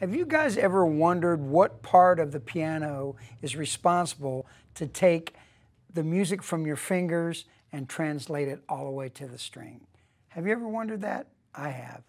Have you guys ever wondered what part of the piano is responsible to take the music from your fingers and translate it all the way to the string? Have you ever wondered that? I have.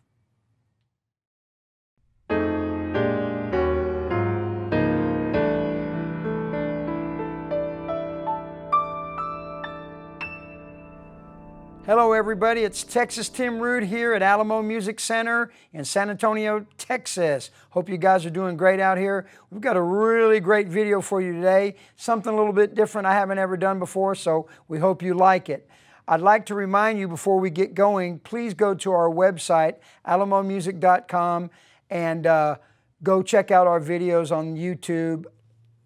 Hello, everybody. It's Texas Tim Root here at Alamo Music Center in San Antonio, Texas. Hope you guys are doing great out here. We've got a really great video for you today, something a little bit different I haven't ever done before, so we hope you like it. I'd like to remind you before we get going, please go to our website, alamomusic.com, and uh, go check out our videos on YouTube,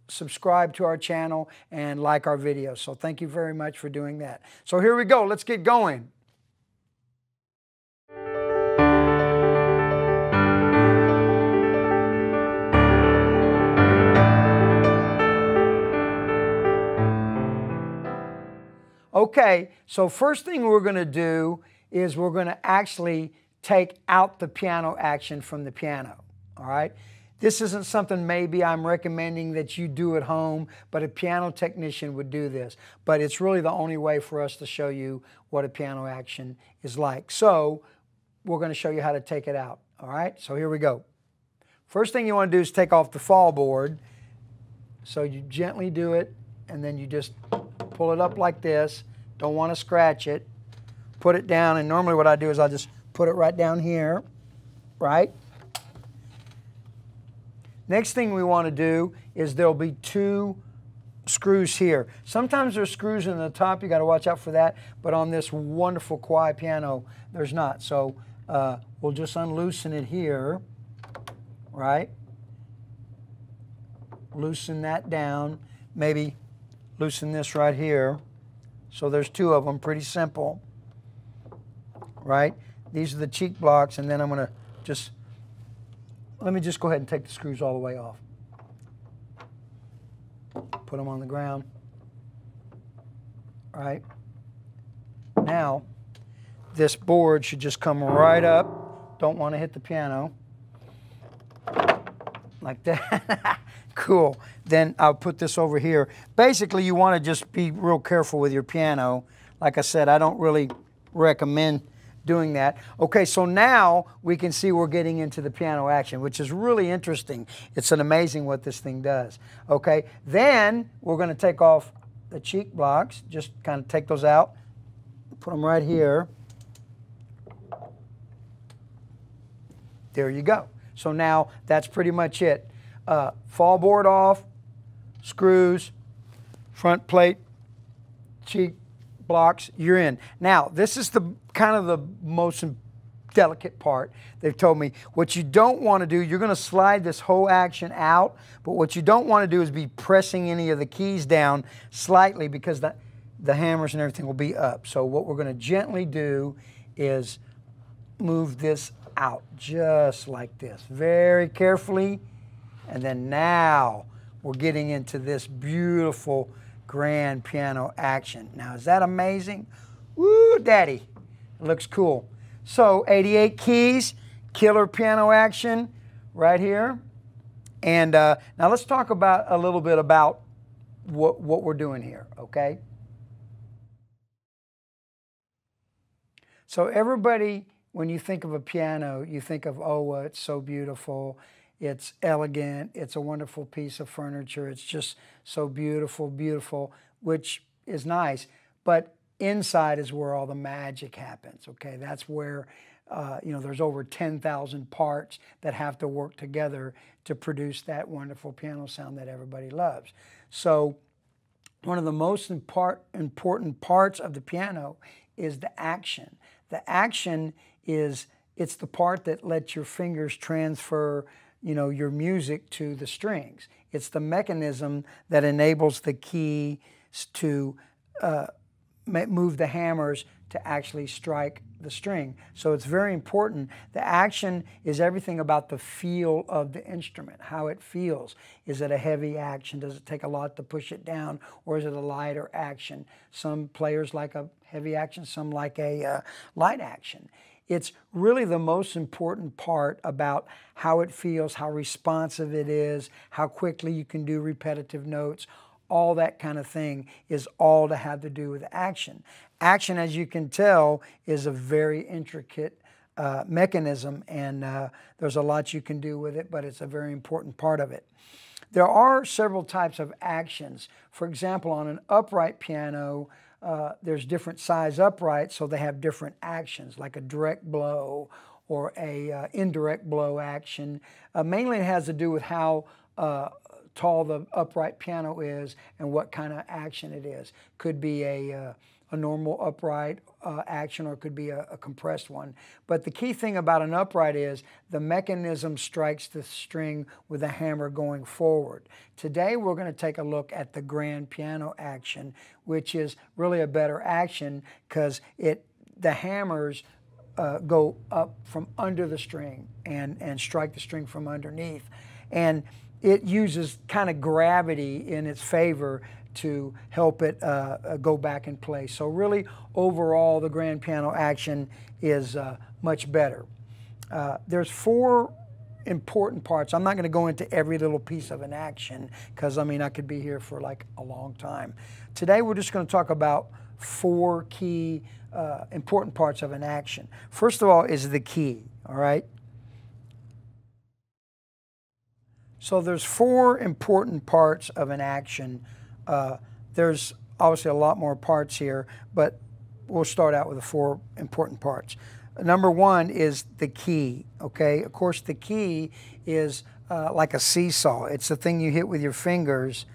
subscribe to our channel and like our videos. So thank you very much for doing that. So here we go. Let's get going. Okay, so first thing we're going to do is we're going to actually take out the piano action from the piano. All right? This isn't something maybe I'm recommending that you do at home, but a piano technician would do this. But it's really the only way for us to show you what a piano action is like. So we're going to show you how to take it out. All right, so here we go. First thing you want to do is take off the fall board. So you gently do it, and then you just pull it up like this. Don't want to scratch it. Put it down, and normally what I do is I just put it right down here, right? Next thing we want to do is there'll be two screws here. Sometimes there's screws in the top, you got to watch out for that, but on this wonderful Kawai piano, there's not. So uh, we'll just unloosen it here, right? Loosen that down, maybe loosen this right here. So there's two of them, pretty simple, right? These are the cheek blocks, and then I'm going to just let me just go ahead and take the screws all the way off. Put them on the ground. All right. Now, this board should just come right up. Don't want to hit the piano. Like that. cool. Then I'll put this over here. Basically, you want to just be real careful with your piano. Like I said, I don't really recommend doing that. Okay, so now we can see we're getting into the piano action, which is really interesting. It's an amazing what this thing does. Okay, then we're going to take off the cheek blocks, just kind of take those out, put them right here. There you go. So now that's pretty much it. Uh, fall board off, screws, front plate, cheek blocks, you're in. Now, this is the kind of the most delicate part. They've told me what you don't want to do, you're going to slide this whole action out, but what you don't want to do is be pressing any of the keys down slightly because the, the hammers and everything will be up. So what we're going to gently do is move this out just like this, very carefully. And then now we're getting into this beautiful grand piano action. Now, is that amazing? Woo, daddy. It looks cool. So 88 keys, killer piano action right here. And uh, now let's talk about a little bit about what, what we're doing here, okay? So everybody, when you think of a piano, you think of, oh, it's so beautiful. It's elegant. It's a wonderful piece of furniture. It's just so beautiful, beautiful, which is nice. But inside is where all the magic happens. Okay, that's where uh, you know there's over 10,000 parts that have to work together to produce that wonderful piano sound that everybody loves. So one of the most important parts of the piano is the action. The action is it's the part that lets your fingers transfer you know your music to the strings. It's the mechanism that enables the key to uh, move the hammers to actually strike the string. So it's very important. The action is everything about the feel of the instrument, how it feels. Is it a heavy action? Does it take a lot to push it down? Or is it a lighter action? Some players like a heavy action, some like a uh, light action. It's really the most important part about how it feels, how responsive it is, how quickly you can do repetitive notes, all that kind of thing is all to have to do with action. Action, as you can tell, is a very intricate uh, mechanism, and uh, there's a lot you can do with it, but it's a very important part of it. There are several types of actions. For example, on an upright piano, uh, there's different size uprights, so they have different actions, like a direct blow or a uh, indirect blow action. Uh, mainly, it has to do with how uh, tall the upright piano is and what kind of action it is. Could be a, uh, a normal upright uh, action or it could be a, a, compressed one. But the key thing about an upright is the mechanism strikes the string with a hammer going forward. Today we're going to take a look at the grand piano action, which is really a better action because it the hammers uh, go up from under the string and, and strike the string from underneath. And it uses kind of gravity in its favor to help it uh, uh, go back in place. So really, overall, the grand piano action is uh, much better. Uh, there's four important parts. I'm not going to go into every little piece of an action because I mean I could be here for like a long time. Today we're just going to talk about four key uh, important parts of an action. First of all is the key. All right. So there's four important parts of an action. Uh, there's obviously a lot more parts here, but we'll start out with the four important parts. Number one is the key, okay? Of course, the key is uh, like a seesaw. It's the thing you hit with your fingers,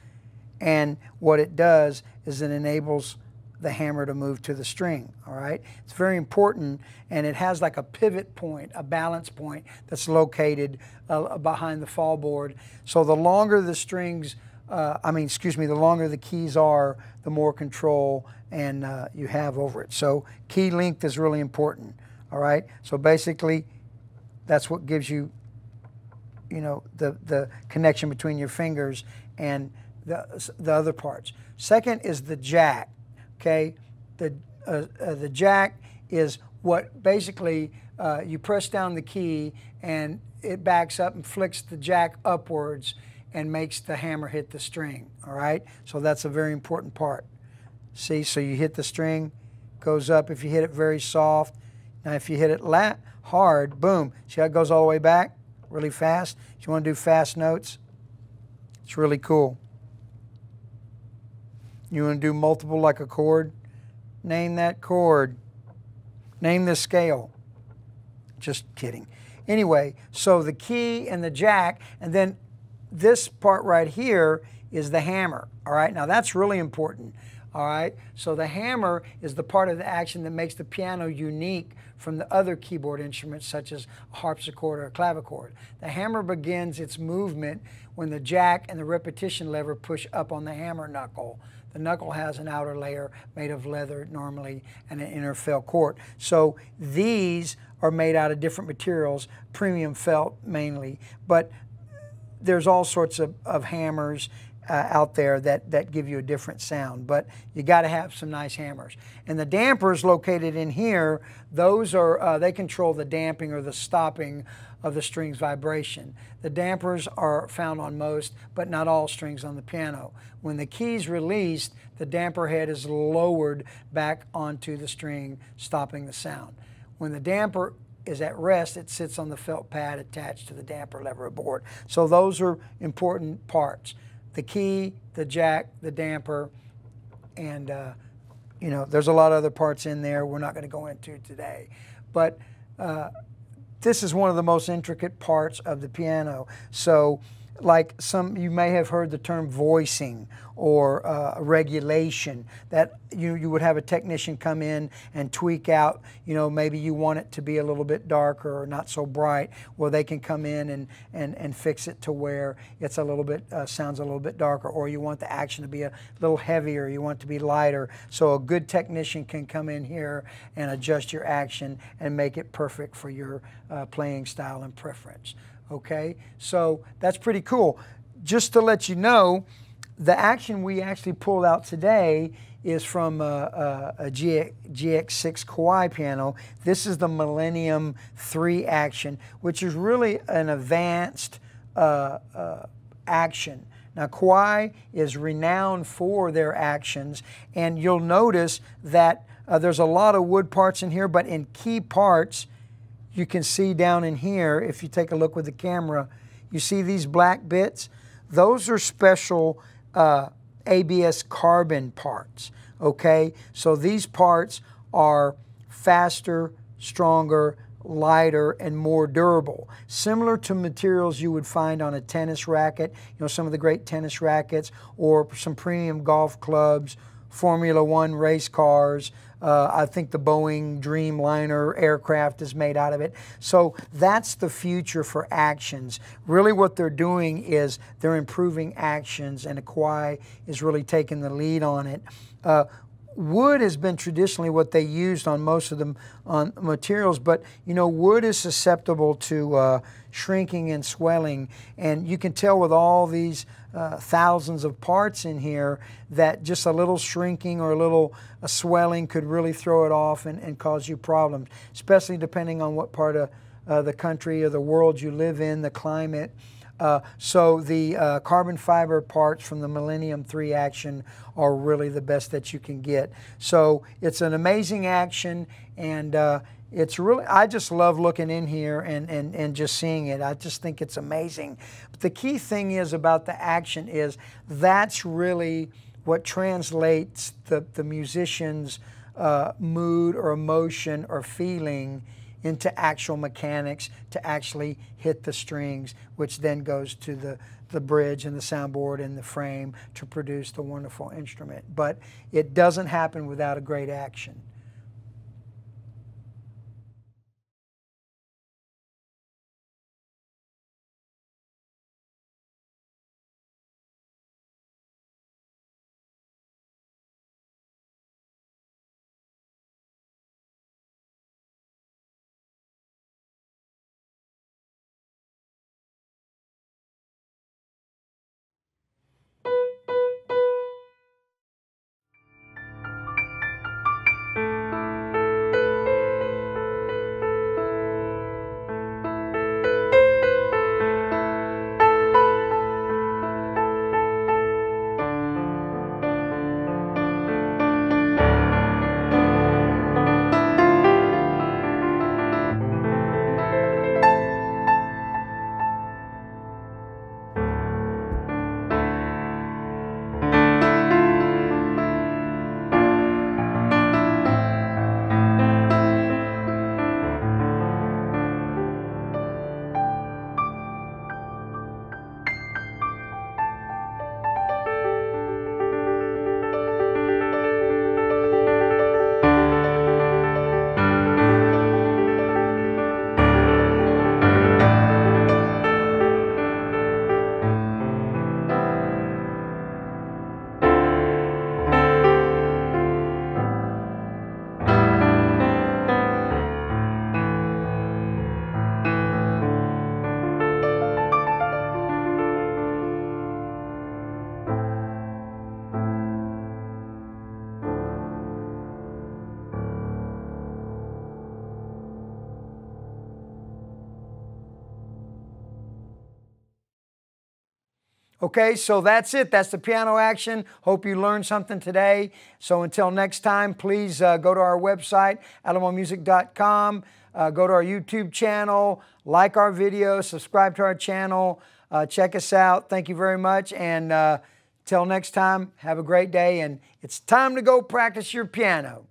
and what it does is it enables the hammer to move to the string, all right? It's very important, and it has like a pivot point, a balance point that's located uh, behind the fall board. So the longer the strings, uh, I mean, excuse me, the longer the keys are, the more control and uh, you have over it. So key length is really important, all right? So basically, that's what gives you, you know, the, the connection between your fingers and the, the other parts. Second is the jack okay? The, uh, uh, the jack is what basically uh, you press down the key and it backs up and flicks the jack upwards and makes the hammer hit the string, all right? So that's a very important part. See, so you hit the string, goes up. If you hit it very soft, now if you hit it lat hard, boom. See how it goes all the way back really fast? If you want to do fast notes, it's really cool. You want to do multiple like a chord? Name that chord. Name the scale. Just kidding. Anyway, so the key and the jack, and then this part right here is the hammer. All right, now that's really important. All right, so the hammer is the part of the action that makes the piano unique from the other keyboard instruments such as a harpsichord or a clavichord. The hammer begins its movement when the jack and the repetition lever push up on the hammer knuckle. The knuckle has an outer layer made of leather normally and an inner felt cord. So these are made out of different materials, premium felt mainly, but there's all sorts of, of hammers uh, out there that, that give you a different sound, but you got to have some nice hammers. And the dampers located in here, those are, uh, they control the damping or the stopping of the string's vibration. The dampers are found on most, but not all strings on the piano. When the key is released, the damper head is lowered back onto the string, stopping the sound. When the damper is at rest, it sits on the felt pad attached to the damper lever aboard. So those are important parts. The key, the jack, the damper, and uh, you know, there's a lot of other parts in there we're not going to go into today. But uh, this is one of the most intricate parts of the piano. So like some you may have heard the term voicing or uh, regulation that you, you would have a technician come in and tweak out you know maybe you want it to be a little bit darker or not so bright. Well they can come in and, and, and fix it to where it's a little bit uh, sounds a little bit darker or you want the action to be a little heavier you want it to be lighter. So a good technician can come in here and adjust your action and make it perfect for your uh, playing style and preference Okay, so that's pretty cool. Just to let you know, the action we actually pulled out today is from a, a, a GX, GX6 Kawai piano. This is the Millennium 3 action, which is really an advanced uh, uh, action. Now, Kawai is renowned for their actions, and you'll notice that uh, there's a lot of wood parts in here, but in key parts, you can see down in here, if you take a look with the camera, you see these black bits? Those are special uh, ABS carbon parts, okay? So these parts are faster, stronger, lighter, and more durable. Similar to materials you would find on a tennis racket, you know, some of the great tennis rackets, or some premium golf clubs, Formula One race cars, uh, I think the Boeing Dreamliner aircraft is made out of it. So that's the future for actions. Really, what they're doing is they're improving actions, and Kawai is really taking the lead on it. Uh, wood has been traditionally what they used on most of the on materials, but you know, wood is susceptible to uh, shrinking and swelling, and you can tell with all these uh, thousands of parts in here that just a little shrinking or a little a swelling could really throw it off and, and cause you problems, especially depending on what part of uh, the country or the world you live in, the climate. Uh, so the uh, carbon fiber parts from the Millennium 3 action are really the best that you can get. So it's an amazing action and uh, it's really, I just love looking in here and, and, and just seeing it. I just think it's amazing. But the key thing is about the action is that's really what translates the, the musician's uh, mood or emotion or feeling into actual mechanics to actually hit the strings, which then goes to the, the bridge and the soundboard and the frame to produce the wonderful instrument. But it doesn't happen without a great action. Okay, so that's it. That's the piano action. Hope you learned something today. So until next time, please uh, go to our website, alamomusic.com. Uh, go to our YouTube channel, like our video, subscribe to our channel, uh, check us out. Thank you very much. And uh, till next time, have a great day. And it's time to go practice your piano.